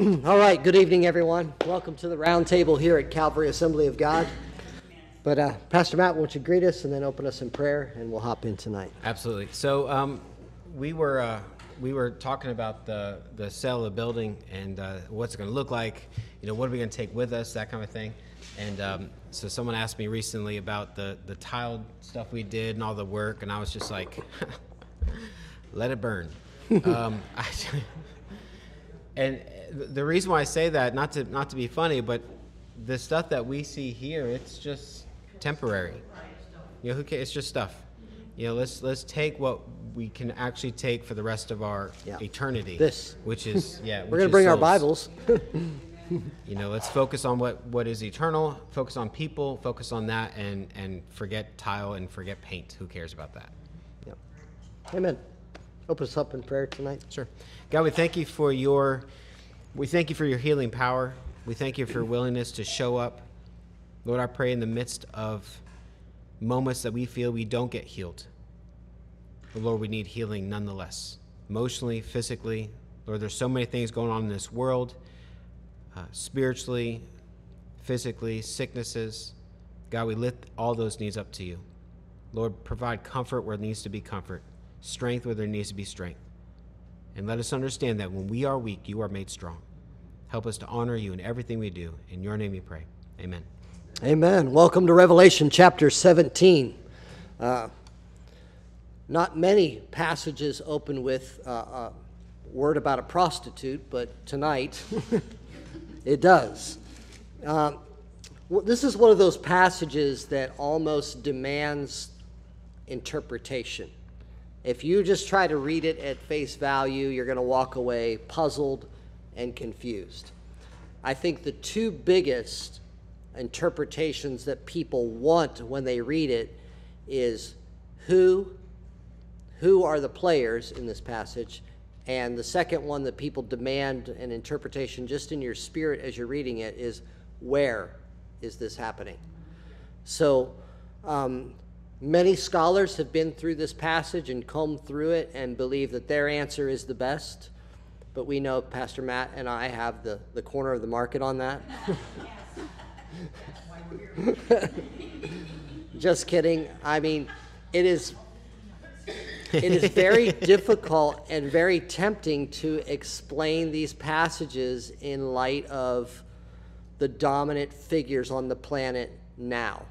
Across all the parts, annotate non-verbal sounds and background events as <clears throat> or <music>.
<clears throat> All right, good evening, everyone. Welcome to the roundtable here at Calvary Assembly of God. But uh, Pastor Matt, won't you greet us and then open us in prayer, and we'll hop in tonight. Absolutely. So um, we were uh, we were talking about the the sale of the building and uh, what's it going to look like. You know, what are we going to take with us, that kind of thing. And um, so someone asked me recently about the the tile stuff we did and all the work, and I was just like, <laughs> let it burn. <laughs> um, I, and the reason why I say that, not to not to be funny, but the stuff that we see here, it's just temporary. You know, who cares? It's just stuff. You know, let's let's take what we can actually take for the rest of our Yeah. eternity. This. which is <laughs> yeah. We're going to is bring our. Bibles. <laughs> You know, let's focus on what what is eternal. Focus on people. Focus on that, and and forget tile and forget paint. Who cares about that? Yep. Amen. Open us up in prayer tonight. Sure. God, we thank you for your we thank you for your healing power. We thank you for your willingness to show up. Lord, I pray in the midst of moments that we feel we don't get healed. But Lord, we need healing nonetheless. Emotionally, physically. Lord, there's so many things going on in this world. Uh, spiritually, physically, sicknesses. God, we lift all those needs up to you. Lord, provide comfort where there needs to be comfort, strength where there needs to be strength. And let us understand that when we are weak, you are made strong. Help us to honor you in everything we do. In your name we pray. Amen. Amen. Welcome to Revelation chapter 17. Uh, not many passages open with uh, a word about a prostitute, but tonight <laughs> it does. Well, this is one of those passages that almost demands interpretation. If you just try to read it at face value, you're going to walk away puzzled and confused. I think the two biggest interpretations that people want when they read it is who who are the players in this passage and the second one that people demand an interpretation just in your spirit as you're reading it is where is this happening so um, many scholars have been through this passage and combed through it and believe that their answer is the best but we know pastor matt and i have the, the corner of the market on that <laughs> just kidding. I mean, it is it is very <laughs> difficult and very tempting to explain these passages in light of the dominant figures on the planet now.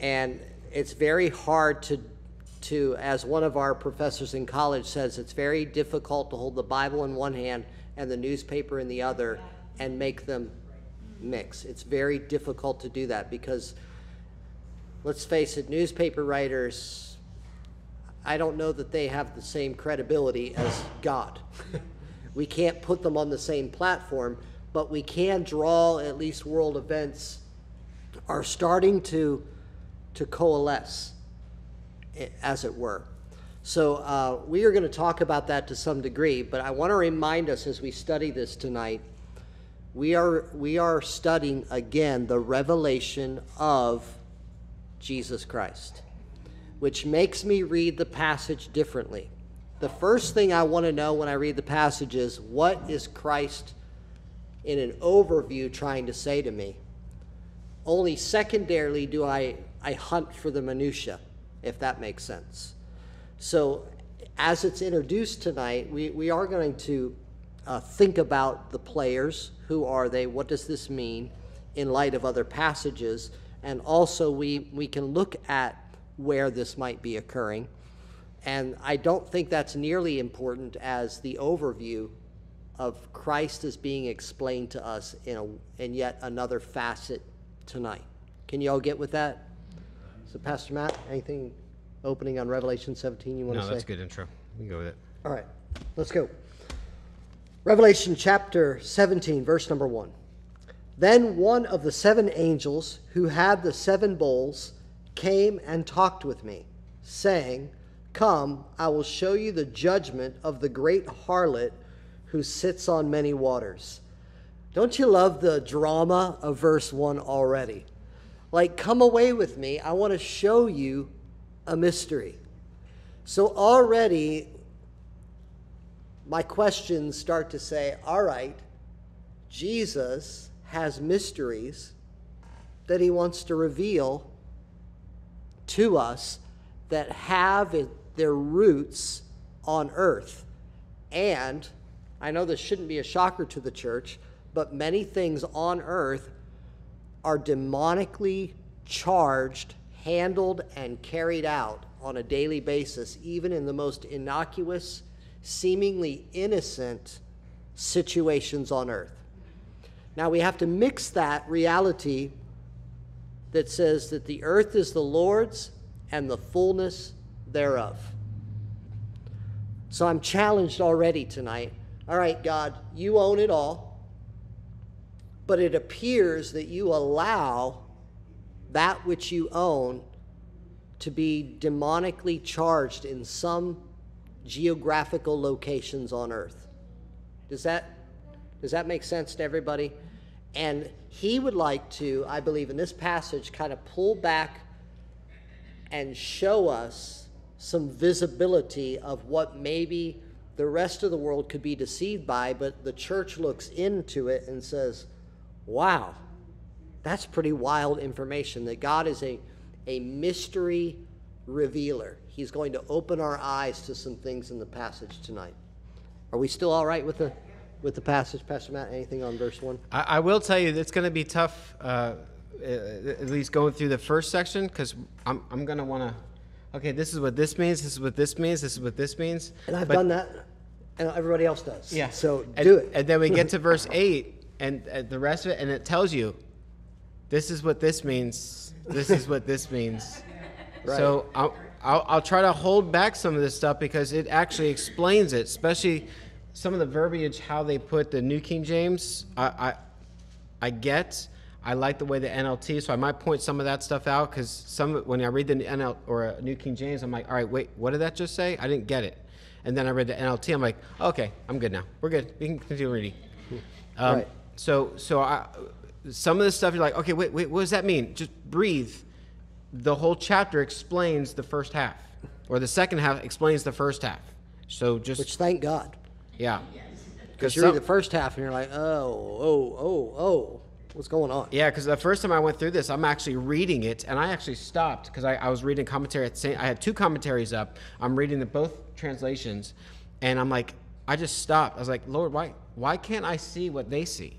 And it's very hard to to as one of our professors in college says it's very difficult to hold the Bible in one hand and the newspaper in the other and make them mix. It's very difficult to do that because, let's face it, newspaper writers, I don't know that they have the same credibility as God. <laughs> we can't put them on the same platform, but we can draw at least world events are starting to to coalesce, as it were. So uh, we are going to talk about that to some degree, but I want to remind us as we study this tonight we are we are studying again the revelation of Jesus Christ, which makes me read the passage differently. The first thing I want to know when I read the passage is what is Christ in an overview trying to say to me? Only secondarily do I, I hunt for the minutia, if that makes sense. So, as it's introduced tonight, we, we are going to uh, think about the players. Who are they? What does this mean in light of other passages? And also, we, we can look at where this might be occurring. And I don't think that's nearly important as the overview of Christ is being explained to us in, a, in yet another facet tonight. Can you all get with that? So, Pastor Matt, anything opening on Revelation 17 you want No, to say? that's a good intro. We can go with it. All right, let's go. Revelation chapter 17, verse number 1. Then one of the seven angels who had the seven bowls came and talked with me, saying, Come, I will show you the judgment of the great harlot who sits on many waters. Don't you love the drama of verse 1 already? Like, come away with me. I want to show you a mystery. So, already, my questions start to say, all right, Jesus has mysteries that he wants to reveal to us that have their roots on earth. And I know this shouldn't be a shocker to the church, but many things on earth are demonically charged, handled, and carried out on a daily basis, even in the most innocuous, seemingly innocent situations on earth. Now we have to mix that reality that says that the earth is the Lord's and the fullness thereof. So I'm challenged already tonight. All right, God, you own it all, but it appears that you allow that which you own to be demonically charged in some geographical locations on earth. Does that does that make sense to everybody? And he would like to, I believe, in this passage, kind of pull back and show us some visibility of what maybe the rest of the world could be deceived by, but the church looks into it and says, wow, that's pretty wild information that God is a, a mystery revealer. He's going to open our eyes to some things in the passage tonight. Are we still all right with the with the passage, Pastor Matt? Anything on verse one? I, I will tell you it's going to be tough, uh, at least going through the first section, because I'm I'm going to want to. Okay, this is what this means. This is what this means. This is what this means. And I've but, done that, and everybody else does. Yeah. So and, do it. And then we get to <laughs> verse eight, and uh, the rest of it, and it tells you, this is what this means. This is what this means. Right. <laughs> So I'll, I'll, I'll try to hold back some of this stuff because it actually explains it, especially some of the verbiage, how they put the New King James. I, I, I get. I like the way the NLT, so I might point some of that stuff out because some when I read the NL or a New King James, I'm like, all right, wait, what did that just say? I didn't get it. And then I read the NLT, I'm like, okay, I'm good now. We're good. We can continue reading. <laughs> Um, right. So, so I, some of the stuff you're like, okay, wait, wait, what does that mean? Just breathe the whole chapter explains the first half, or the second half explains the first half. So just which thank God. Yeah. Because you read the first half and you're like, oh, oh, oh, oh, what's going on? Yeah, because the first time I went through this, I'm actually reading it, and I actually stopped because I, I, was reading commentary at the same. I had two commentaries up. I'm reading the both translations, and I'm like, I just stopped. I was like, Lord, why, why can't I see what they see?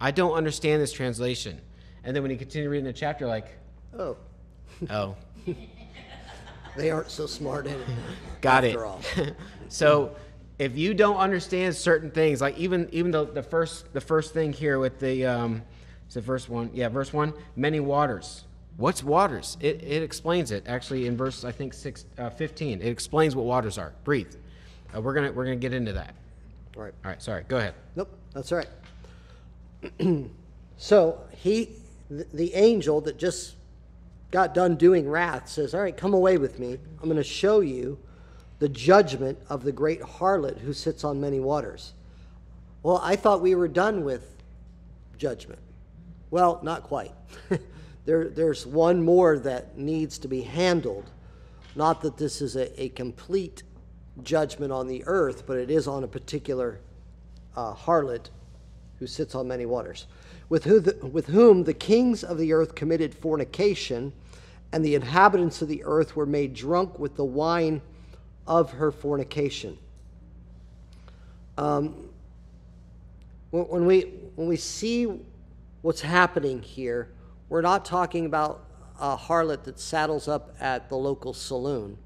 I don't understand this translation. And then when you continue reading the chapter, like, oh, Oh. <laughs> they aren't so smart in it. Got it. <laughs> so if you don't understand certain things, like even even the, the first the first thing here with the um, is it verse one? Yeah, verse one. Many waters. What's waters? It, it explains it actually in verse I think six uh, fifteen. It explains what waters are. Breathe. Uh, we're gonna we're gonna get into that. All right. All right. Sorry. Go ahead. Nope. That's all right. So he the, angel that just got done doing wrath, says, All right, come away with me. I'm going to show you the judgment of the great harlot who sits on many waters. Well, I thought we were done with judgment. Well, not quite. <laughs> there, there's one more that needs to be handled. Not that this is a, a complete judgment on the earth, but it is on a particular uh, harlot who sits on many waters with, who the, with whom the kings of the earth committed fornication, and the inhabitants of the earth were made drunk with the wine of her fornication. Um, when, we, when we see what's happening here, we're not talking about a harlot that saddles up at the local saloon.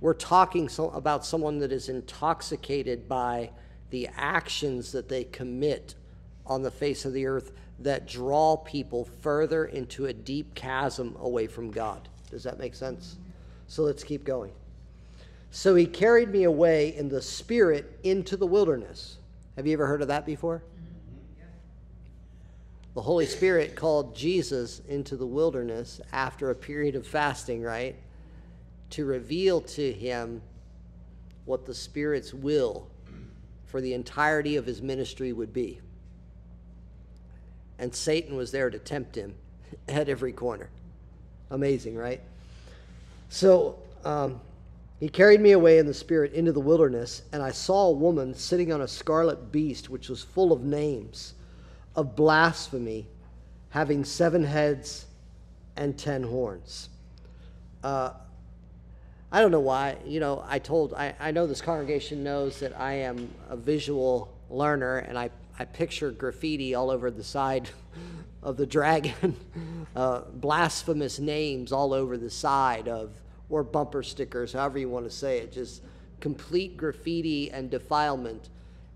We're talking so, about someone that is intoxicated by the actions that they commit on the face of the earth that draw people further into a deep chasm away from God. Does that make sense? So let's keep going. So he carried me away in the spirit into the wilderness. Have you ever heard of that before? The Holy Spirit called Jesus into the wilderness after a period of fasting, right? To reveal to him what the Spirit's will for the entirety of his ministry would be and Satan was there to tempt him <laughs> at every corner. Amazing, right? So um, he carried me away in the spirit into the wilderness, and I saw a woman sitting on a scarlet beast, which was full of names, of blasphemy, having seven heads and ten horns. Uh, I don't know why. You know, I told, I, I know this congregation knows that I am a visual learner and I, I picture graffiti all over the side <laughs> of the dragon, <laughs> uh, blasphemous names all over the side of, or bumper stickers, however you want to say it, just complete graffiti and defilement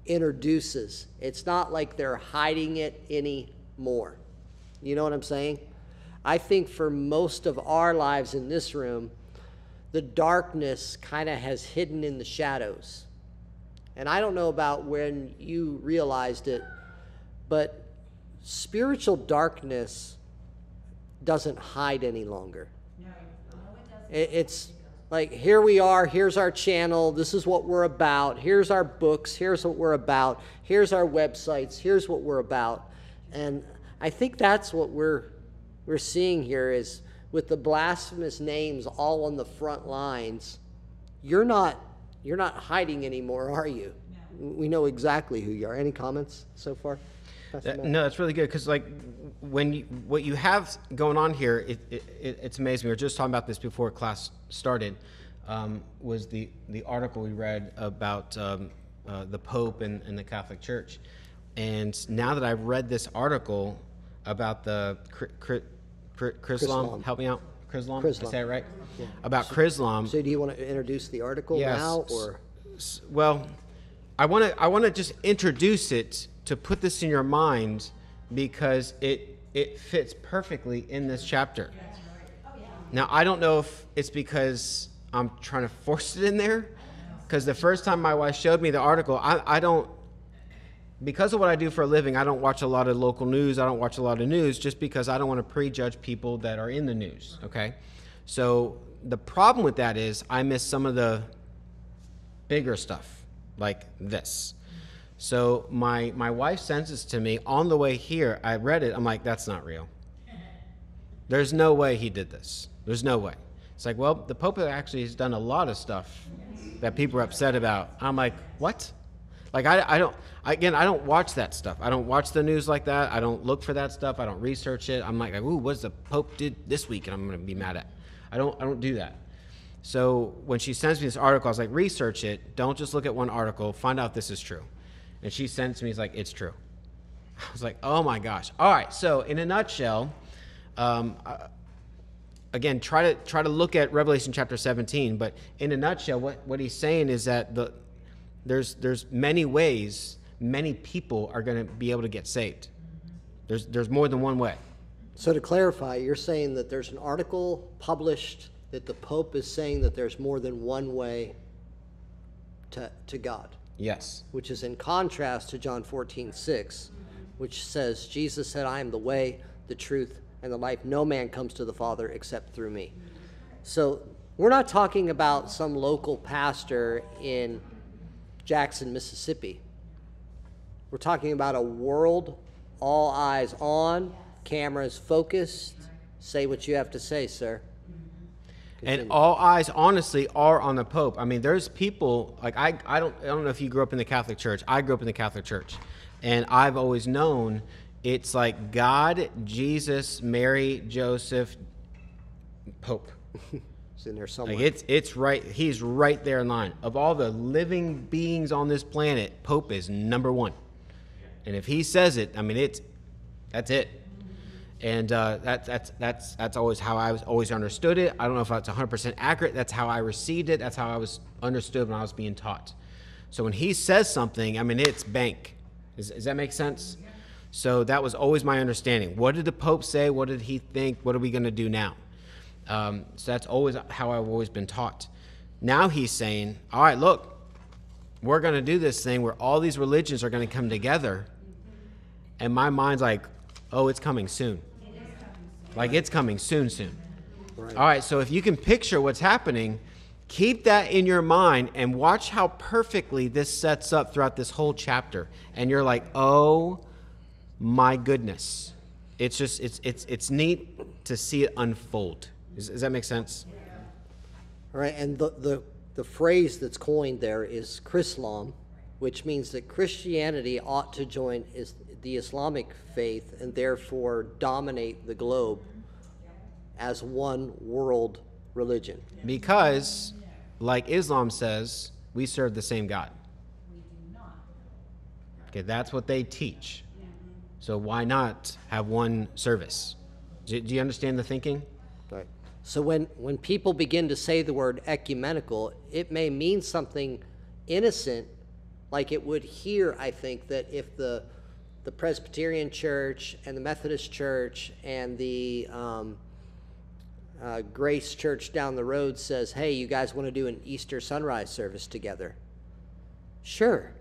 introduces. It's not like they're hiding it anymore. You know what I'm saying? I think for most of our lives in this room, the darkness kind of has hidden in the shadows. And I don't know about when you realized it, but spiritual darkness doesn't hide any longer. It's like, here we are, here's our channel, this is what we're about, here's our books, here's what we're about, here's our websites, here's what we're about. And I think that's what we're, we're seeing here is with the blasphemous names all on the front lines, you're not you're not hiding anymore, are you? No. We know exactly who you are. Any comments so far? That, no, that's really good because like when you what you have going on here, it, it, it's amazing. We were just talking about this before class started. Um, was the the article we read about um, uh, the Pope and, and, the Catholic Church, and now that I've read this article about the Chris Long, help me out. Chrislam, Chrislam. I say it right? Yeah. About Chrislam. So do you want to introduce the article yes. now, or? Well, I want to I want to just introduce it to put this in your mind because it it fits perfectly in this chapter. Now I don't know if it's because I'm trying to force it in there, because the first time my wife showed me the article, I, I don't because of what I do for a living, I don't watch a lot of local news. I don't watch a lot of news just because I don't want to prejudge people that are in the news. Okay. So the problem with that is I miss some of the bigger stuff like this. So my my wife sends this to me on the way here. I read it. I'm like, that's not real. There's no way he did this. There's no way. It's like, well, the Pope actually has done a lot of stuff that people are upset about. I'm like, what? Like I, I don't again I don't watch that stuff. I don't watch the news like that. I don't look for that stuff. I don't research it. I'm like, ooh, what's the Pope did this week, and I'm gonna be mad at. I don't I don't do that. So when she sends me this article, I was like, research it. Don't just look at one article. Find out this is true. And she sends me, it's like, it's true. <laughs> I was like, oh my gosh. All right. So in a nutshell, um, again, try to try to look at Revelation chapter 17. But in a nutshell, what what he's saying is that the there's there's many ways many people are going to be able to get saved. There's there's more than one way. So to clarify, you're saying that there's an article published that the Pope is saying that there's more than one way to, to God. Yes. Which is in contrast to John 14, 6, which says, Jesus said, I am the way, the truth, and the life. No man comes to the Father except through me. So we're not talking about some local pastor in Jackson, Mississippi. We're talking about a world, all eyes on, cameras focused. Say what you have to say, sir. Continue. And all eyes, honestly, are on the Pope. I mean, there's people like I. I don't. I don't know if you grew up in the Catholic Church. I grew up in the Catholic Church, and I've always known it's like God, Jesus, Mary, Joseph, Pope. <laughs> It's in there somewhere. Like it's it's right. He's right there in line. Of all the living beings on this planet, Pope is number one. And if he says it, I mean it's that's it. And uh, that, that's that's that's always how I was always understood it. I don't know if that's 100% accurate. That's how I received it. That's how I was understood when I was being taught. So when he says something, I mean it's bank. Does, does that make sense? So that was always my understanding. What did the Pope say? What did he think? What are we going to do now? Um, so that's always how I've always been taught. Now he's saying, all right, look, we're going to do this thing where all these religions are going to come together. And my mind's like, oh, it's coming soon. Like it's coming soon, soon. Right. All right, so if you can picture what's happening, keep that in your mind and watch how perfectly this sets up throughout this whole chapter. And you're like, oh my goodness. It's just, it's, it's, it's neat to see it unfold. Does, does that make sense? All right, and the, the, the phrase that's coined there is Chrislam, which means that Christianity ought to join is the Islamic faith and therefore dominate the globe as one world religion. Because, like Islam says, we serve the same God. Okay, that's what they teach. So why not have one service? Do, do you understand the thinking? So when, when people begin to say the word ecumenical, it may mean something innocent, like it would here, I think, that if the, the Presbyterian Church and the Methodist Church and the um, uh, Grace Church down the road says, hey, you guys want to do an Easter sunrise service together? Sure,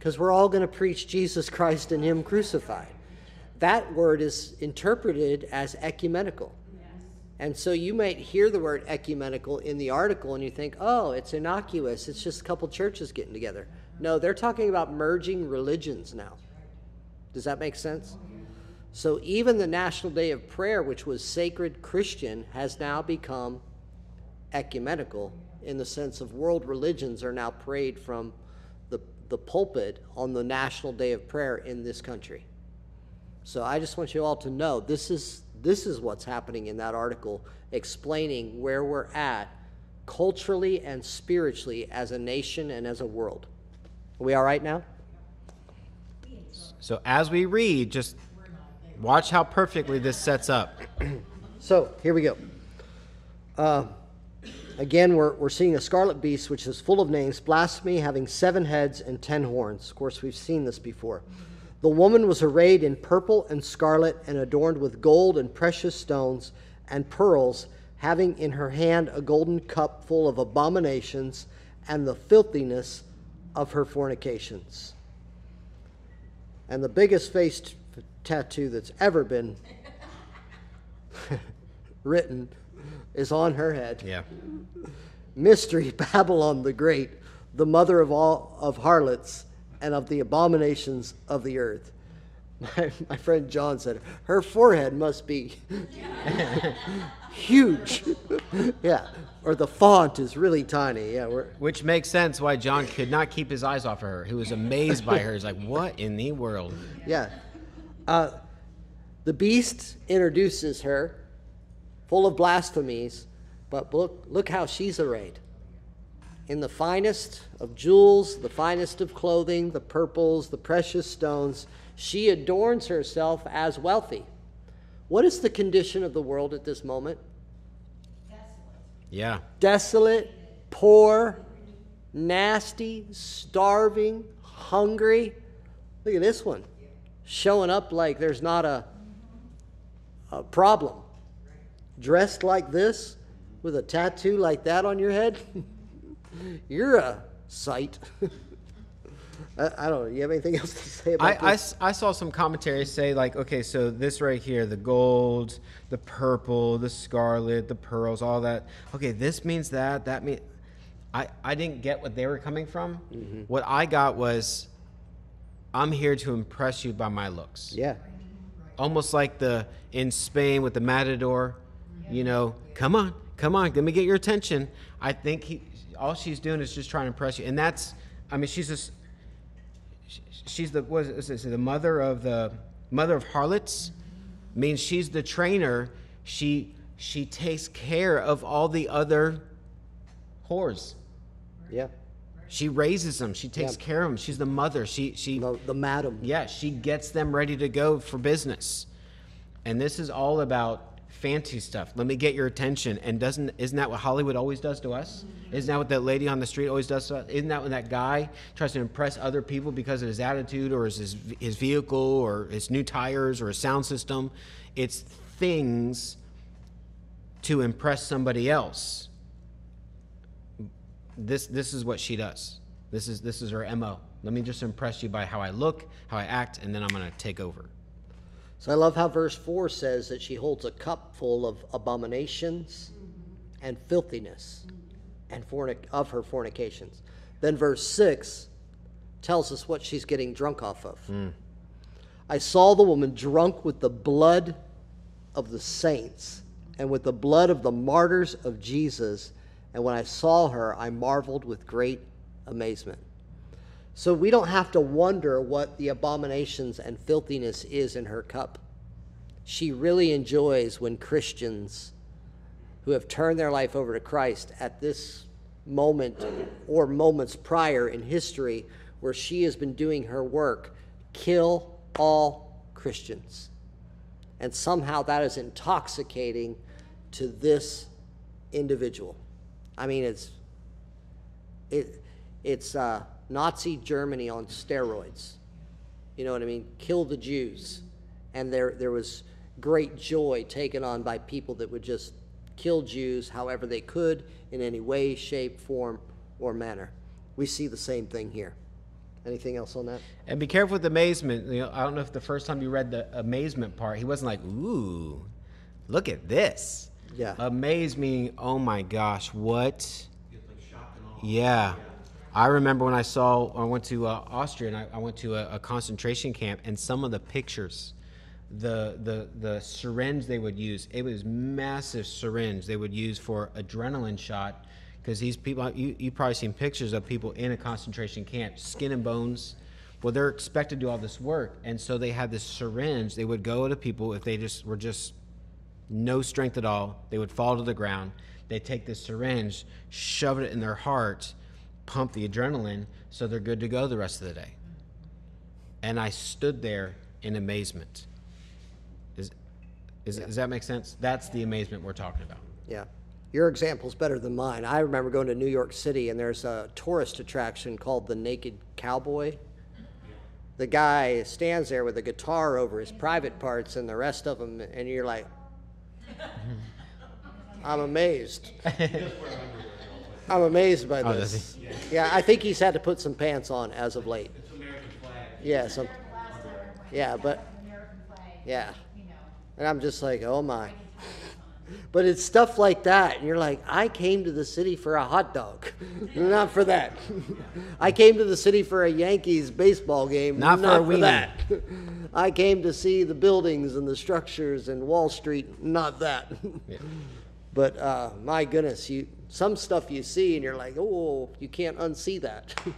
because we're all going to preach Jesus Christ and Him crucified. That word is interpreted as ecumenical. And so you might hear the word ecumenical in the article and you think, oh, it's innocuous. It's just a couple churches getting together. No, they're talking about merging religions now. Does that make sense? So even the National Day of Prayer, which was sacred Christian, has now become ecumenical in the sense of world religions are now prayed from the, the pulpit on the National Day of Prayer in this country. So I just want you all to know this is this is what's happening in that article explaining where we're at culturally and spiritually as a nation and as a world. Are we all right now? So as we read, just watch how perfectly this sets up. <clears throat> So here we go. Uh, again, we're, we're seeing a scarlet beast, which is full of names, blasphemy, having seven heads and ten horns. Of course, we've seen this before. The woman was arrayed in purple and scarlet and adorned with gold and precious stones and pearls, having in her hand a golden cup full of abominations and the filthiness of her fornications. And the biggest face t- tattoo that's ever been <laughs> written is on her head. Yeah. Mystery <laughs> Babylon the Great, the mother of all of harlots and of the abominations of the earth. <laughs> My, my friend John said, her forehead must be <laughs> huge. <laughs> yeah. Or the font is really tiny. Yeah. Which makes sense why John could not keep his eyes off of her. He was amazed by her. He's like, what in the world? yeah. Uh, the beast introduces her, full of blasphemies, but look, look how she's arrayed. In the finest of jewels, the finest of clothing, the purples, the precious stones, she adorns herself as wealthy. What is the condition of the world at this moment? Desolate. Yeah. Desolate, poor, nasty, starving, hungry. Look at this one. Showing up like there's not a, a problem. Dressed like this, with a tattoo like that on your head, <laughs> you're a sight. <laughs> I, I don't know. You have anything <laughs> else to say about I, I this? s- I saw some commentary say like okay so this right here the gold the purple the scarlet the pearls all that okay this means that that mean i i didn't get what they were coming from Mm-hmm. what i got was i'm here to impress you by my looks yeah. almost like the in spain with the matador you know come on come on let me get your attention i think he all she's doing is just trying to impress you and that's i mean she's just she's the what is it, the mother of the mother of harlots means she's the trainer she she takes care of all the other whores Yeah. she raises them she takes Yeah. care of them she's the mother she she The, the madam. yeah, she gets them ready to go for business. And this is all about fancy stuff. Let me get your attention. And doesn't isn't that what Hollywood always does to us? Isn't that what that lady on the street always does to us? Isn't that when that guy tries to impress other people because of his attitude or his his vehicle or his new tires or his sound system? It's things to impress somebody else. This this is what she does. This is this is her MO. Let me just impress you by how I look, how I act, and then I'm going to take over. So I love how verse 4 says that she holds a cup full of abominations and filthiness and fornic- of her fornications. Then verse 6 tells us what she's getting drunk off of. Hmm. I saw the woman drunk with the blood of the saints and with the blood of the martyrs of Jesus. And when I saw her, I marveled with great amazement. So we don't have to wonder what the abominations and filthiness is in her cup. She really enjoys when Christians who have turned their life over to Christ at this moment or moments prior in history where she has been doing her work kill all Christians. And somehow that is intoxicating to this individual. I mean, it's it, it's uh, Nazi Germany on steroids. You know what I mean? Kill the Jews. And there, there was great joy taken on by people that would just kill Jews however they could in any way, shape, form, or manner. We see the same thing here. Anything else on that? And be careful with amazement. You know, I don't know if the first time you read the amazement part, he wasn't like, "Ooh, look at this." Yeah. Amaze meaning, "Oh my gosh, what?" Yeah. I remember when I saw, I went to uh, Austria and I, I went to a, a concentration camp, and some of the pictures, the the the syringe they would use, it was massive syringe they would use for adrenaline shot, because these people, you you probably seen pictures of people in a concentration camp, skin and bones. Well, they're expected to do all this work, and so they had this syringe. They would go to people if they just were just no strength at all. They would fall to the ground. They take this syringe, shove it in their heart, pump the adrenaline, so they're good to go the rest of the day. And I stood there in amazement. Is, is, Does that make sense? That's the amazement we're talking about. Yeah. Your example's better than mine. I remember going to New York City and there's a tourist attraction called the Naked Cowboy. The guy stands there with a guitar over his private parts and the rest of them, and you're like, <laughs> I'm amazed. I'm amazed by Oh, does this. Yeah, I think he's had to put some pants on as of late. It's American flag. Yeah, some, yeah, but, yeah. And I'm just like, oh my. But it's stuff like that, and you're like, I came to the city for a hot dog, <laughs> not for that. <laughs> I came to the city for a Yankees baseball game, Not not, for a for, weenie. that. <laughs> I came to see the buildings and the structures and Wall Street, not that. But uh, my goodness, you some stuff you see, and you're like, oh, you can't unsee that. <laughs> I just,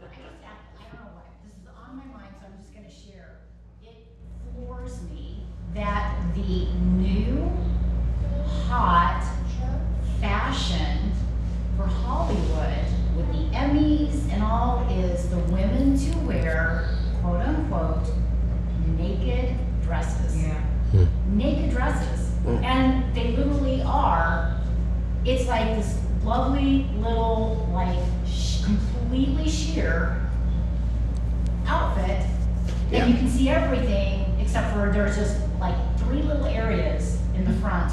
I know this is on my mind, so I'm just gonna share. It floors me that the new, hot fashion for Hollywood with the Emmys and all is the women to wear quote unquote naked dresses. Yeah. Naked dresses. Mm. And they literally are it's like this lovely little, like, sh- completely sheer outfit. And you can see everything except for there's just like three little areas in the front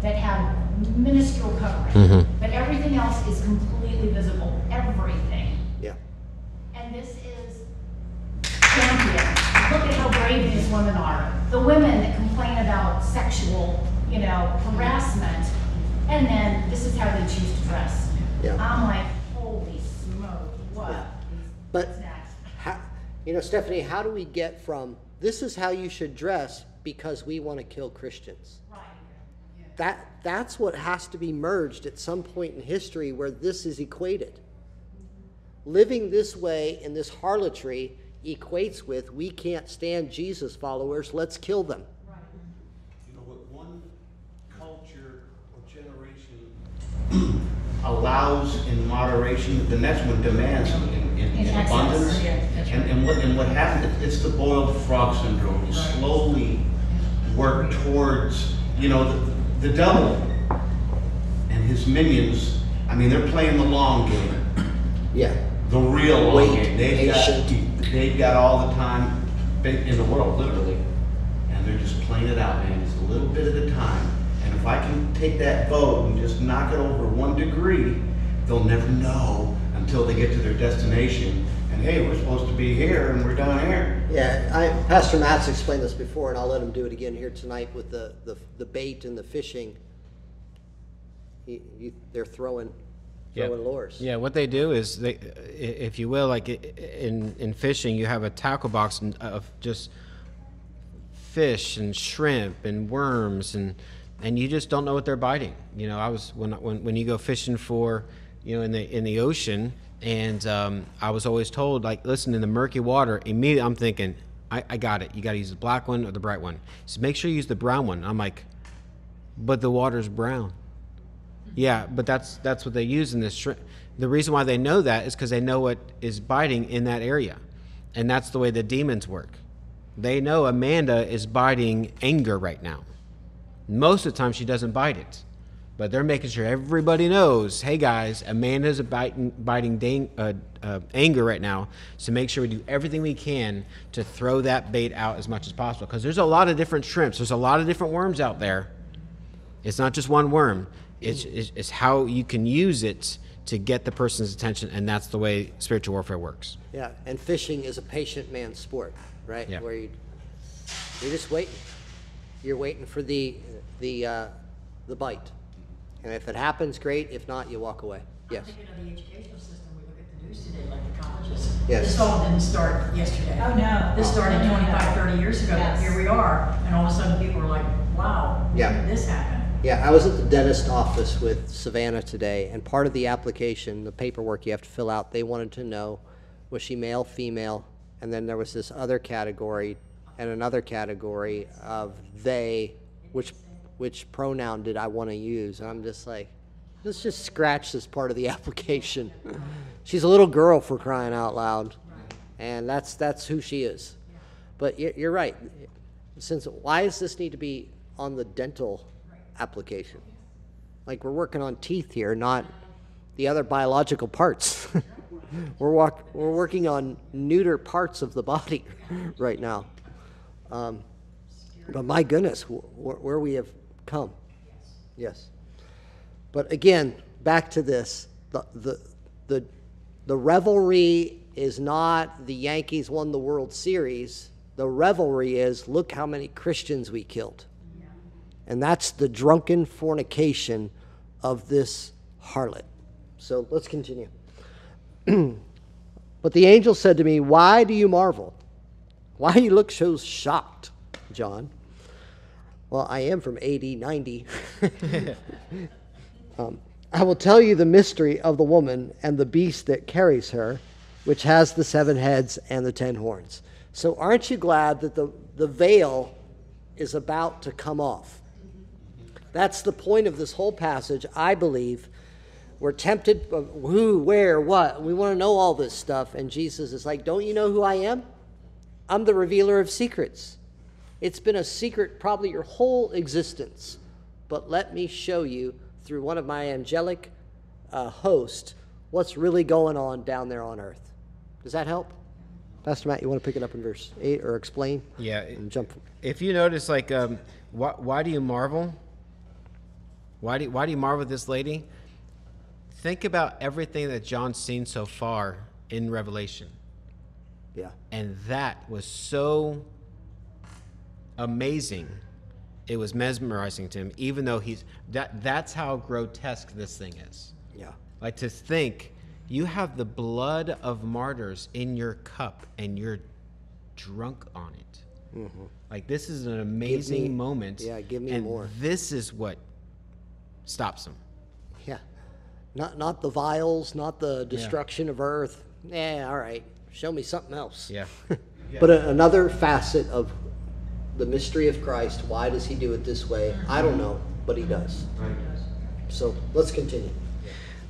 that have minuscule covering. Mm-hmm. But everything else is completely visible, everything. yeah. And this is champion. Look at how brave these women are. The women that complain about sexual, you know, harassment, and then this is how they choose to dress. Yeah. I'm like, holy smoke, what? Yeah. But next? how, you know, Stephanie, how do we get from this is how you should dress because we want to kill Christians? Right. That that's what has to be merged at some point in history where this is equated. Living this way in this harlotry equates with we can't stand Jesus followers, let's kill them. You know, what one culture or generation allows in moderation, the next one demands in, in, In in excess, abundance. yeah, that's And, and what, and what happens, it's the boiled frog syndrome. You slowly work towards, you know, the, the devil and his minions, I mean, they're playing the long game. Yeah. the real long Wait, game. They've patient. got, they've got all the time in the world, literally, and they're just playing it out, man. It's a little bit at a time. And if I can take that boat and just knock it over one degree, they'll never know until they get to their destination. And hey, we're supposed to be here, and we're down here. Yeah, I, Pastor Matt's explained this before, and I'll let him do it again here tonight with the, the, the bait and the fishing. He, he, they're throwing, Yeah. throwing lures. Yeah, what they do is they, if you will, like in in fishing, you have a tackle box of just fish and shrimp and worms and and you just don't know what they're biting. You know, I was when when when you go fishing for, you know, in the in the ocean, And um, I was always told, like, listen, in the murky water, immediately I'm thinking, I, I got it. You got to use the black one or the bright one. So make sure you use the brown one. I'm like, but the water's brown. Yeah, but that's that's what they use in this. The reason why they know that is because they know what is biting in that area, and that's the way the demons work. They know Amanda is biting anger right now. Most of the time, she doesn't bite it, but they're making sure everybody knows. Hey guys, Amanda's biting biting dang, uh, uh, anger right now. So make sure we do everything we can to throw that bait out as much as possible. Because there's a lot of different shrimps. There's a lot of different worms out there. It's not just one worm. It's, it's, it's how you can use it to get the person's attention, and that's the way spiritual warfare works. Yeah, and fishing is a patient man's sport, right? Yeah. Where you, you're just waiting. You're waiting for the, the, uh, the bite. And if it happens, great. If not, you walk away. Yes. Thinking of the educational system, we look at the news today, like the colleges. Yes. This all didn't start yesterday. Oh, no. This started No, no, no. 25, 30 years ago, Yes. here we are, and all of a sudden people are like, wow, Yeah. did this happen? Yeah, I was at the dentist office with Savannah today, and part of the application, the paperwork you have to fill out, they wanted to know, was she male, female? And then there was this other category and another category of they, which, which pronoun did I want to use? And I'm just like, let's just scratch this part of the <laughs> application. She's a little girl for crying out loud, and that's, that's who she is. But you're, you're right. Since, why does this need to be on the dental application? Like, we're working on teeth here, not the other biological parts. <laughs> we're, walk, we're working on neuter parts of the body <laughs> right now. Um, but my goodness, wh- wh- where we have come. Yes. yes. But again, back to this the, the, the, the revelry is not the Yankees won the World Series. The revelry is look how many Christians we killed. And that's the drunken fornication of this harlot. So let's continue. <clears throat> but the angel said to me, Why do you marvel? Why do you look so shocked, John? Well, I am from AD 90. <laughs> um, I will tell you the mystery of the woman and the beast that carries her, which has the seven heads and the ten horns. So, aren't you glad that the, the veil is about to come off? That's the point of this whole passage, I believe. We're tempted, who, where, what. We want to know all this stuff. And Jesus is like, Don't you know who I am? I'm the revealer of secrets. It's been a secret probably your whole existence. But let me show you through one of my angelic uh, hosts what's really going on down there on earth. Does that help? Pastor Matt, you want to pick it up in verse 8 or explain? Yeah. And jump. If you notice, like, um, why, why do you marvel? Why do, why do you marvel at this lady? Think about everything that John's seen so far in Revelation. Yeah. And that was so amazing. It was mesmerizing to him, even though he's that that's how grotesque this thing is. Yeah. Like to think you have the blood of martyrs in your cup and you're drunk on it. Mm-hmm. Like this is an amazing me- moment. yeah, give me and more. This is what stops him. Yeah. Not, not the vials, not the destruction of earth. Yeah, all right. Show me something else. Yeah. <laughs> But a, another facet of the mystery of Christ, why does he do it this way? I don't know, but he does. So let's continue.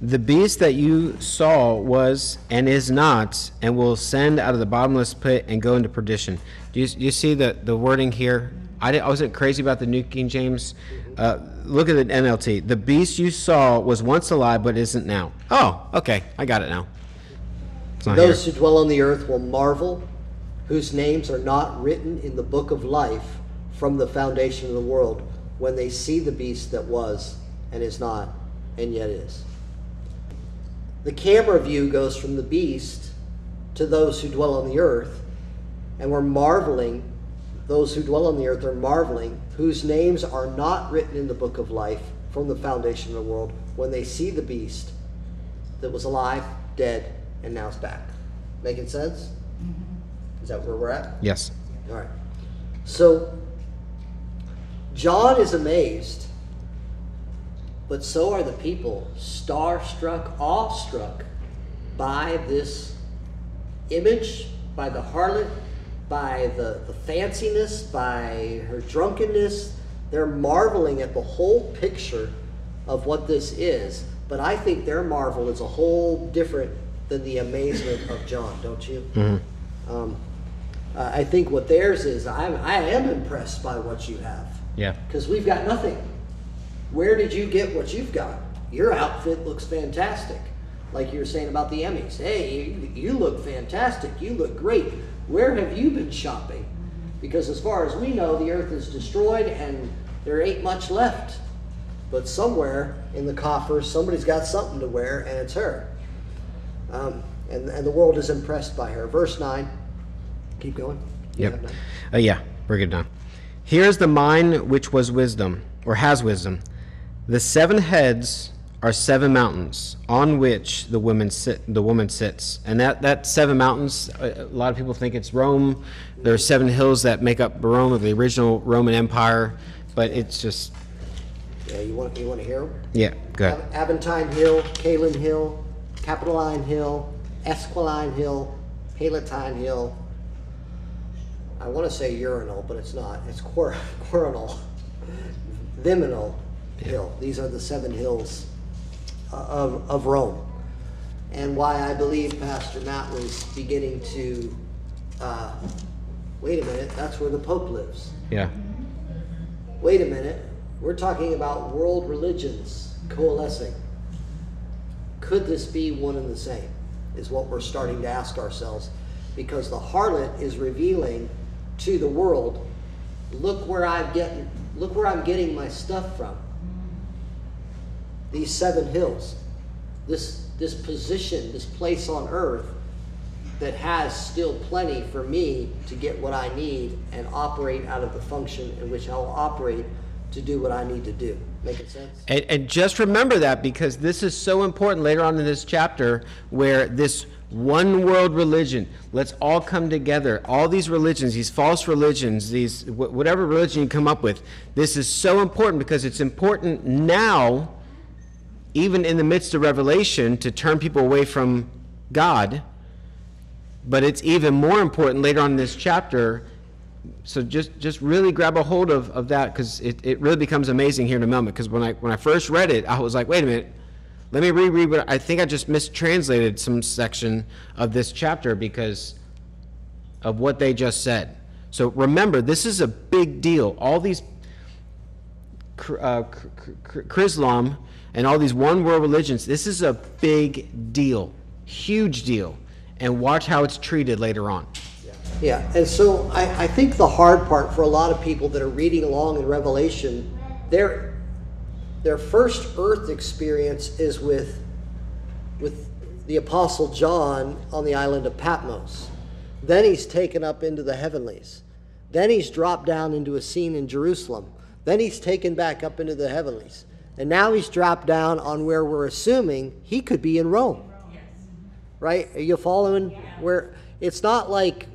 The beast that you saw was and is not, and will ascend out of the bottomless pit and go into perdition. Do you, you see the, the wording here? I, didn't, I wasn't crazy about the New King James. Uh, look at the NLT. The beast you saw was once alive, but isn't now. Oh, okay. I got it now. Those here. who dwell on the earth will marvel, whose names are not written in the book of life from the foundation of the world, when they see the beast that was and is not and yet is. The camera view goes from the beast to those who dwell on the earth, and we're marveling. Those who dwell on the earth are marveling, whose names are not written in the book of life from the foundation of the world, when they see the beast that was alive, dead, and now is back. Making sense? That where we're at? Yes. All right. So, John is amazed, but so are the people, starstruck, awestruck by this image, by the harlot, by the, the fanciness, by her drunkenness. They're marveling at the whole picture of what this is. But I think their marvel is a whole different than the amazement of John, don't you? Hmm. Um, uh, I think what theirs is, I'm, I am impressed by what you have Yeah. because we've got nothing. Where did you get what you've got? Your outfit looks fantastic. Like you were saying about the Emmys. Hey, you, you look fantastic. You look great. Where have you been shopping? Because as far as we know, the earth is destroyed and there ain't much left. But somewhere in the coffers, somebody's got something to wear, and it's her. Um, and, and the world is impressed by her. Verse 9. Keep going. You have Yep. Uh, yeah, we're good now. Here's the mind which was wisdom, or has wisdom. The seven heads are seven mountains on which the woman sit. The woman sits, and that that seven mountains. A, a lot of people think it's Rome. There are seven hills that make up Rome of the original Roman Empire, but it's just Yeah, you want, you want to hear them? yeah. Good. Av- Aventine Hill, Kalin Hill, Capitoline Hill, Esquiline Hill, Palatine Hill. I want to say urinal, but it's not. It's Quirinal. <laughs> Viminal Hill. These are the seven hills uh, of, of Rome. And why I believe Pastor Matt was beginning to, uh, wait a minute, that's where the Pope lives. Yeah. Wait a minute, we're talking about world religions coalescing. Could this be one and the same? Is what we're starting to ask ourselves. Because the harlot is revealing to the world, look where I've getting, look where I'm getting my stuff from. These seven hills, this this position, this place on earth that has still plenty for me to get what I need and operate out of the function in which I'll operate to do what I need to do. Making sense? And, and just remember that because this is so important later on in this chapter where this one world religion, let's all come together. All these religions, these false religions, these wh- whatever religion you come up with, this is so important because it's important now, even in the midst of Revelation, to turn people away from God. But it's even more important later on in this chapter so just just really grab a hold of, of that because it, it really becomes amazing here in a moment because when I when I first read it I was like wait a minute let me reread what I think I just mistranslated some section of this chapter because of what they just said. So remember this is a big deal. All these uh, Chr- Chr- Chrislam and all these one world religions this is a big deal huge deal. And watch how it's treated later on. Yeah, and so I, I think the hard part for a lot of people that are reading along in Revelation, their their first earth experience is with with the apostle John on the island of Patmos. Then he's taken up into the heavenlies. Then he's dropped down into a scene in Jerusalem. Then he's taken back up into the heavenlies. And now he's dropped down on where we're assuming he could be in Rome right? Are you following where it's not like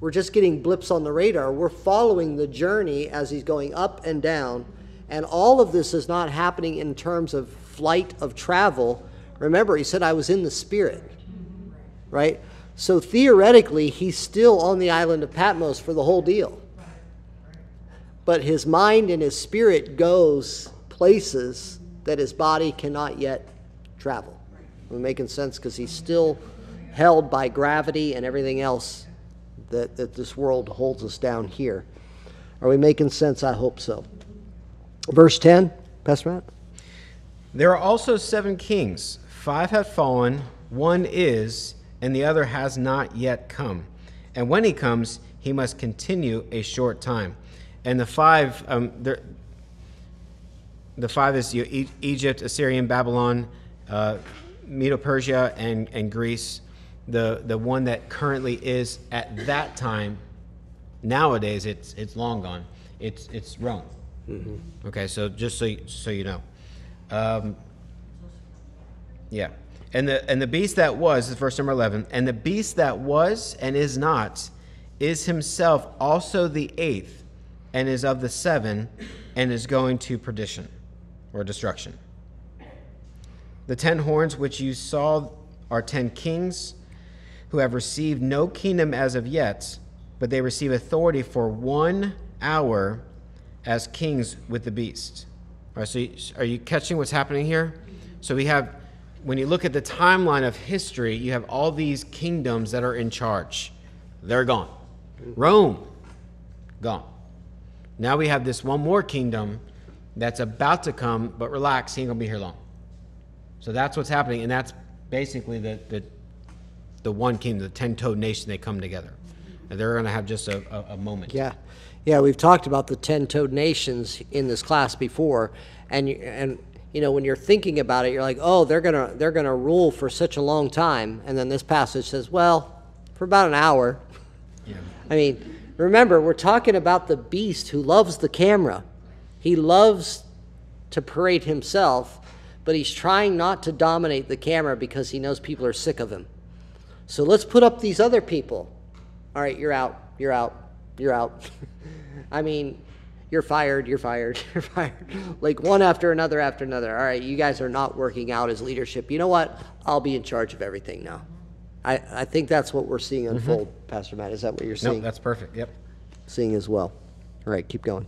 we're just getting blips on the radar. We're following the journey as he's going up and down. And all of this is not happening in terms of flight of travel. Remember, he said, I was in the spirit, right? So theoretically, he's still on the island of Patmos for the whole deal. But his mind and his spirit goes places that his body cannot yet travel. I making sense? Because he's still held by gravity and everything else that, that this world holds us down here. Are we making sense? I hope so. Verse 10, Pastor Matt? There are also seven kings. Five have fallen, one is, and the other has not yet come. And when he comes, he must continue a short time. And the five, um, the five is you know, E- Egypt, Assyrian, Babylon, uh, Medo-Persia, and, and Greece. The, the one that currently is at that time, nowadays, it's, it's long gone. It's, it's Rome. Okay, so just so you, so you know. Um, yeah. And the and the beast that was, is verse number eleven, and the beast that was and is not, is himself also the eighth, and is of the seven, and is going to perdition or destruction. The ten horns which you saw are ten kings who have received no kingdom as of yet, but they receive authority for one hour as kings with the beast. All right, so are you catching what's happening here? So we have, when you look at the timeline of history, you have all these kingdoms that are in charge. They're gone. Rome, gone. Now we have this one more kingdom that's about to come, but relax, he ain't gonna be here long. So that's what's happening, and that's basically the, the, the one kingdom, the ten-toed nation, they come together. And they're gonna have just a, a, a moment. Yeah, yeah, we've talked about the ten-toed nations in this class before, and you, and you know when you're thinking about it, you're like, oh, they're gonna they're gonna rule for such a long time, and then this passage says, well, for about an hour. Yeah. I mean, remember we're talking about the beast who loves the camera. He loves to parade himself, but he's trying not to dominate the camera because he knows people are sick of him. So let's put up these other people. All right, you're out. You're out. You're out. <laughs> I mean, you're fired. You're fired. <laughs> You're fired. Like one after another after another. All right, you guys are not working out as leadership. You know what? I'll be in charge of everything now. I, I think that's what we're seeing unfold, Pastor Matt. Is that what you're seeing? that's perfect, yep. seeing as well. All right, keep going.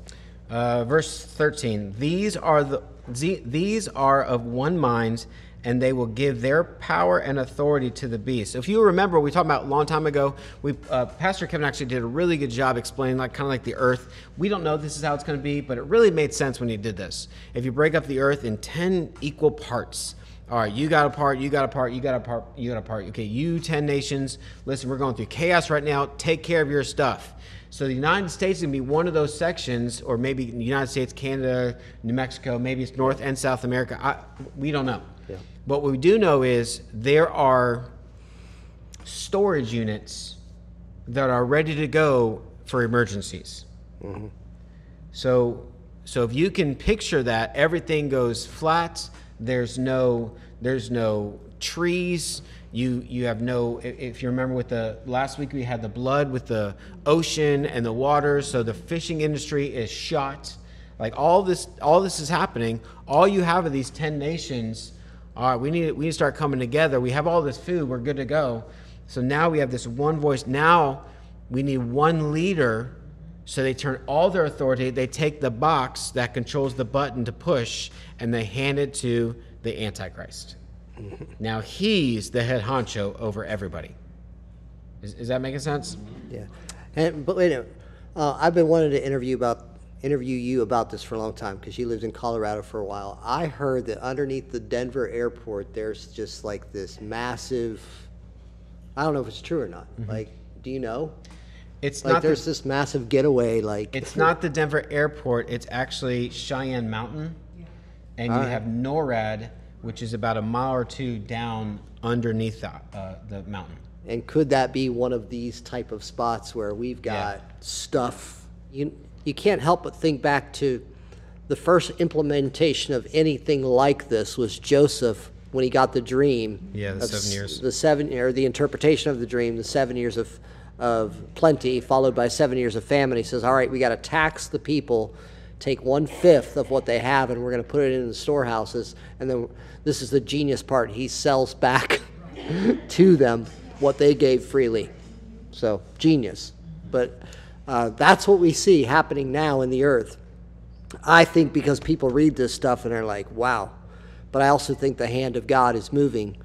Uh, verse 13 these are the ze- these are of one mind and they will give their power and authority to the beast if you remember we talked about a long time ago we uh, pastor kevin actually did a really good job explaining like kind of like the earth we don't know this is how it's going to be but it really made sense when he did this if you break up the earth in 10 equal parts all right, you got a part, you got a part, you got a part, you got a part. Okay, you 10 nations, listen, we're going through chaos right now. Take care of your stuff. So the United States is going to be one of those sections, or maybe the United States, Canada, New Mexico, maybe it's North and South America. I, we don't know. Yeah. What we do know is there are storage units that are ready to go for emergencies. Mm-hmm. So, so if you can picture that, everything goes flat. There's no, there's no trees. You, you have no. If you remember, with the last week we had the blood with the ocean and the waters. So the fishing industry is shot. Like all this, all this is happening. All you have are these ten nations. All right, we need, we need to start coming together. We have all this food. We're good to go. So now we have this one voice. Now we need one leader so they turn all their authority, they take the box that controls the button to push, and they hand it to the Antichrist. <laughs> Now he's the head honcho over everybody. Is, is that making sense? Yeah, and but wait a minute. Uh, I've been wanting to interview about interview you about this for a long time because you lived in Colorado for a while. I heard that underneath the Denver airport, there's just like this massive. I don't know if it's true or not. Like, do you know? It's Like, not there's the, this massive getaway. Like, it's not the Denver airport. It's actually Cheyenne Mountain, and you have NORAD, which is about a mile or two down underneath the, uh, the mountain. And could that be one of these type of spots where we've got stuff? You you can't help but think back to the first implementation of anything like this was Joseph when he got the dream. Yeah, the of seven years. The seven or the interpretation of the dream, the seven years of of plenty followed by seven years of famine. He says, "All right, we got to tax the people." Take one fifth of what they have, and we're going to put it in the storehouses. And then this is the genius part: he sells back <laughs> to them what they gave freely. So genius. But uh, that's what we see happening now in the earth. I think because people read this stuff and are like, wow. But I also think the hand of God is moving,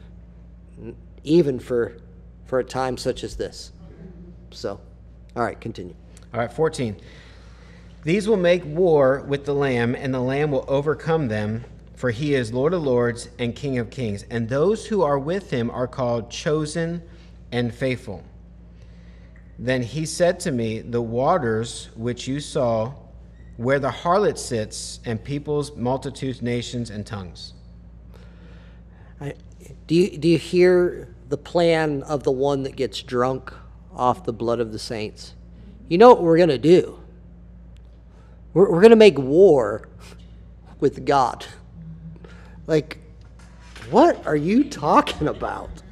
even for for a time such as this. So, all right, continue. All right, 14. These will make war with the Lamb, and the Lamb will overcome them, for he is Lord of lords and King of kings. And those who are with him are called chosen and faithful. Then he said to me, The waters which you saw, where the harlot sits, and peoples, multitudes, nations, and tongues. I, do you do you hear the plan of the one that gets drunk off the blood of the saints? You know what we're gonna do? We're, we're gonna make war with God. Like, what are you talking about?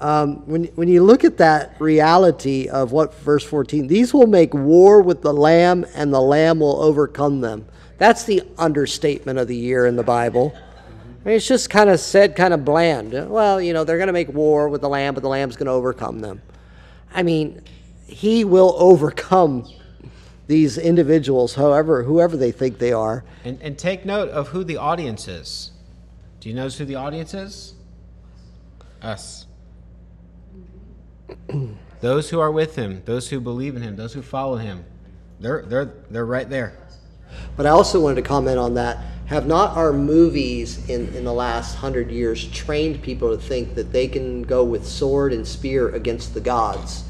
Um, when, when you look at that reality of what verse 14, these will make war with the Lamb, and the Lamb will overcome them. That's the understatement of the year in the Bible. I mean, it's just kind of said kind of bland. Well, you know, they're going to make war with the lamb, but the lamb's going to overcome them. I mean, he will overcome these individuals, however, whoever they think they are. And, and take note of who the audience is. Do you notice who the audience is? Us. <clears throat> those who are with him, those who believe in him, those who follow him, they're, they're, they're right there. But I also wanted to comment on that. Have not our movies in, in the last hundred years trained people to think that they can go with sword and spear against the gods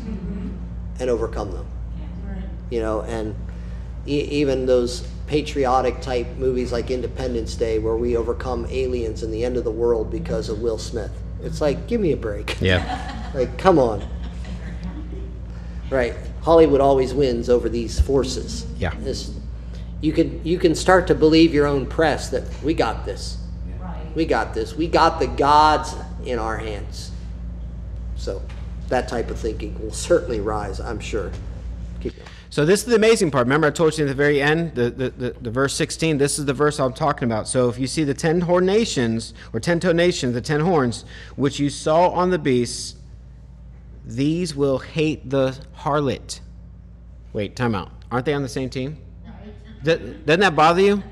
and overcome them? You know, and e- even those patriotic type movies like Independence Day, where we overcome aliens and the end of the world because of Will Smith. It's like, give me a break. Yeah. <laughs> Like, come on. Right. Hollywood always wins over these forces. Yeah. This, you can you can start to believe your own press that we got this. Right. We got this. We got the gods in our hands. So that type of thinking will certainly rise, I'm sure. Keep going. So this is the amazing part. Remember, I told you at the very end, the, the, the, the verse 16. This is the verse I'm talking about. So if you see the ten horn nations, or ten toe nations, the ten horns, which you saw on the beasts, these will hate the harlot. Wait, time out. Aren't they on the same team? Doesn't that bother you?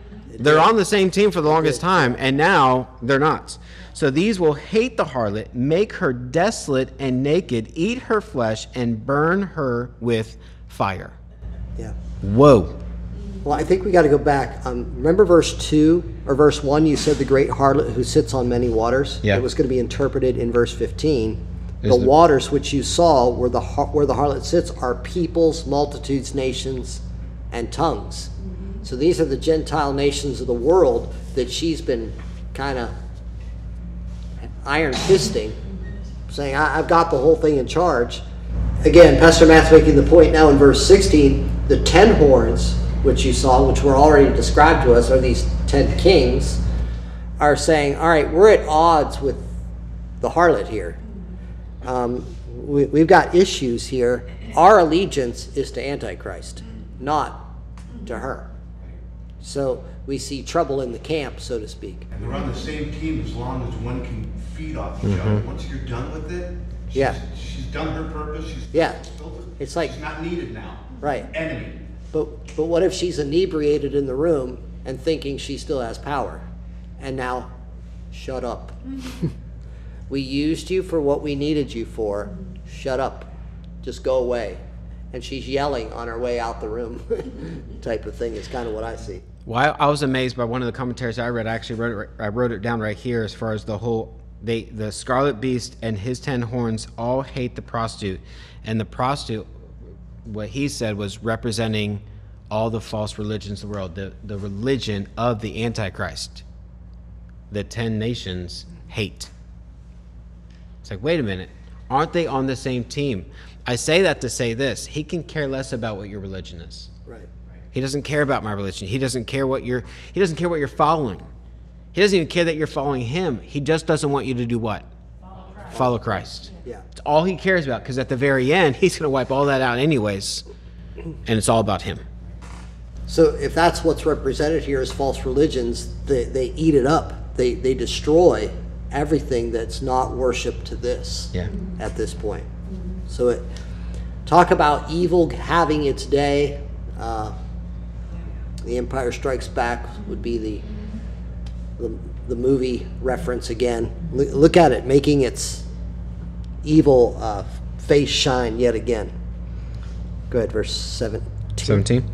They're on the same team for the longest time, and now they're not. So these will hate the harlot, make her desolate and naked, eat her flesh, and burn her with fire. Yeah. Whoa. Well, I think we got to go back. Um, remember verse 2 or verse 1, you said the great harlot who sits on many waters? Yeah. It was going to be interpreted in verse 15. The the- waters which you saw where the, har- where the harlot sits are peoples, multitudes, nations, and tongues. So these are the Gentile nations of the world that she's been kind of iron fisting, saying, I- I've got the whole thing in charge. Again, Pastor Matt's making the point now in verse 16 the ten horns, which you saw, which were already described to us, are these ten kings, are saying, All right, we're at odds with the harlot here. Um, we, we've got issues here. Our allegiance is to Antichrist, not to her. So we see trouble in the camp, so to speak. And they're on the same team as long as one can feed off each other. Once you're done with it, she's, Yeah. she's done her purpose. She's Yeah. it. It's like- she's not needed now. Right. Enemy. But, but what if she's inebriated in the room and thinking she still has power? And now, shut up. <laughs> we used you for what we needed you for. Shut up. Just go away. And she's yelling on her way out the room, <laughs> type of thing is kind of what I see. Well, I, I was amazed by one of the commentaries I read. I actually wrote it, I wrote it down right here as far as the whole they the scarlet beast and his ten horns all hate the prostitute, and the prostitute, what he said was representing all the false religions of the world, the the religion of the Antichrist. The ten nations hate. It's like, wait a minute, aren't they on the same team? I say that to say this: he can care less about what your religion is. Right. He doesn't care about my religion. He doesn't care what you're he doesn't care what you're following. He doesn't even care that you're following him. He just doesn't want you to do what? Follow Christ. Yeah. It's all he cares about because at the very end he's going to wipe all that out anyways. And it's all about him. So if that's what's represented here as false religions, they, they eat it up. They, they destroy everything that's not worship to this Yeah. at this point. So it, talk about evil having its day. Uh, the Empire Strikes Back would be the, the, the movie reference again. Look, look at it, making its evil uh, face shine yet again. Go ahead, verse 17. 17.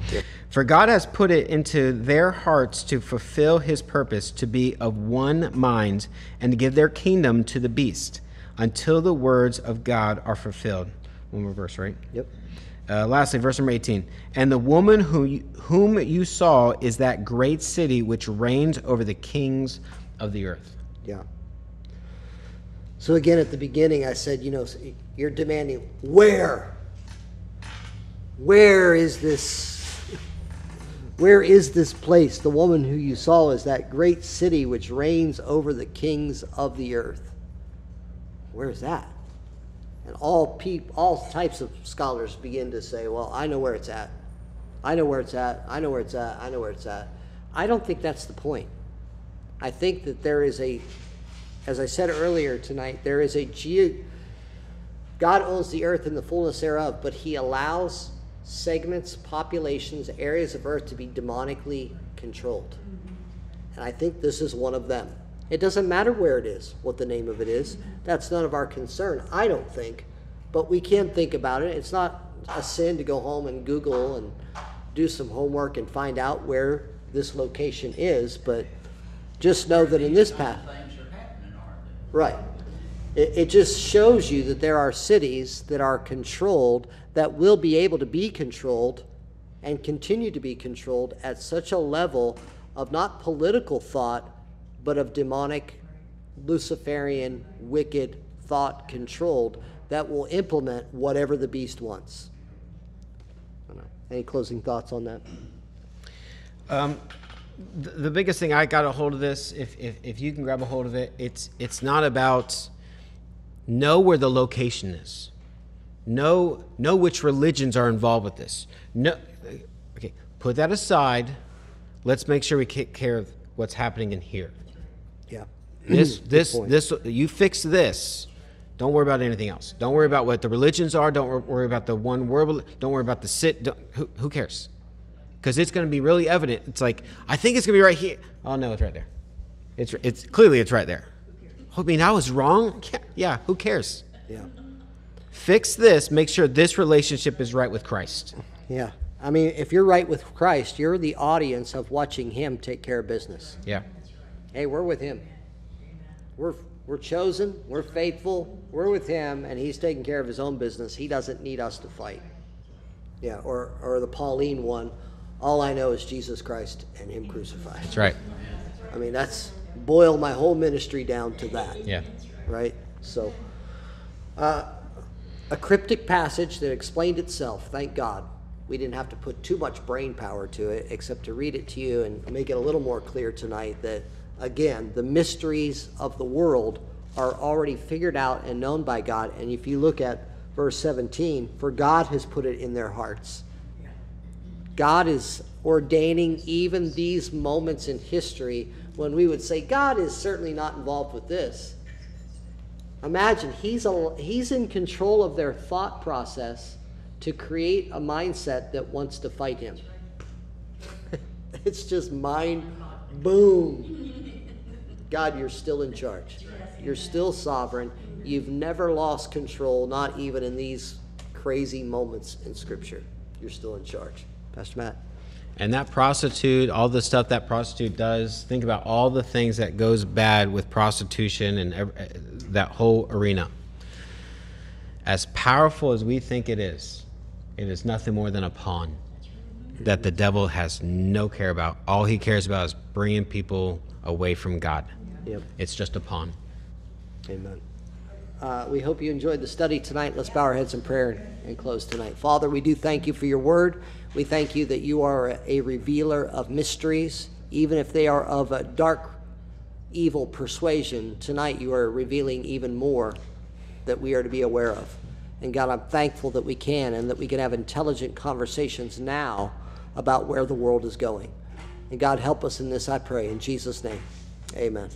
For God has put it into their hearts to fulfill his purpose, to be of one mind, and to give their kingdom to the beast, until the words of God are fulfilled. One more verse, right? Yep. Uh, lastly, verse number 18. And the woman who you, whom you saw is that great city which reigns over the kings of the earth. Yeah. So again, at the beginning, I said, you know, you're demanding where? Where is this? Where is this place? The woman who you saw is that great city which reigns over the kings of the earth. Where's that? And all peop, all types of scholars begin to say, well, I know where it's at. I know where it's at. I know where it's at. I know where it's at. I don't think that's the point. I think that there is a, as I said earlier tonight, there is a ge- God owns the earth and the fullness thereof, but he allows segments, populations, areas of earth to be demonically controlled. And I think this is one of them. It doesn't matter where it is, what the name of it is. That's none of our concern, I don't think. But we can think about it. It's not a sin to go home and Google and do some homework and find out where this location is. But just know that in this path, Things are happening, aren't they? Right. It, it just shows you that there are cities that are controlled that will be able to be controlled and continue to be controlled at such a level of not political thought, but of demonic, Luciferian, wicked thought controlled that will implement whatever the beast wants. Any closing thoughts on that? Um, the, the biggest thing I got a hold of this, if, if, if you can grab a hold of it, it's it's not about know where the location is. Know know which religions are involved with this. No, okay, put that aside. Let's make sure we take care of what's happening in here. Yeah. <clears throat> This this point. this you fix this. Don't worry about anything else. Don't worry about what the religions are. Don't worry about the one word. Don't worry about the sit. Don't, who, who cares? Because it's going to be really evident. It's like I think it's going to be right here. Oh no, it's right there. It's it's clearly it's right there. I mean, I was wrong. Yeah, yeah who cares? Yeah. Fix this. Make sure this relationship is right with Christ. Yeah. I mean, if you're right with Christ, you're the audience of watching Him take care of business. Yeah. Hey, we're with Him. We're we're chosen. We're faithful. We're with Him, and He's taking care of His own business. He doesn't need us to fight. Yeah. Or or the Pauline one. All I know is Jesus Christ and Him crucified. That's right. I mean, that's boil my whole ministry down to that Yeah. right? So, uh, a cryptic passage that explained itself. Thank God. We didn't have to put too much brain power to it, except to read it to you and make it a little more clear tonight that, again, the mysteries of the world are already figured out and known by God. And if you look at verse 17, for God has put it in their hearts. God is ordaining even these moments in history when we would say, God is certainly not involved with this. Imagine he's, a, he's in control of their thought process to create a mindset that wants to fight him. <laughs> it's just mind boom. God, you're still in charge. You're still sovereign. You've never lost control, not even in these crazy moments in Scripture. You're still in charge. Pastor Matt. And that prostitute, all the stuff that prostitute does, think about all the things that goes bad with prostitution and ev- eh, that whole arena. As powerful as we think it is, it is nothing more than a pawn that the devil has no care about. All he cares about is bringing people away from God. Yep. It's just a pawn. Amen. Uh, we hope you enjoyed the study tonight. Let's bow our heads in prayer and close tonight. Father, we do thank you for your word. We thank you that you are a, revealer of mysteries, even if they are of a dark, evil persuasion. Tonight, you are revealing even more that we are to be aware of. And God, I'm thankful that we can and that we can have intelligent conversations now about where the world is going. And God, help us in this, I pray. In Jesus' name, amen.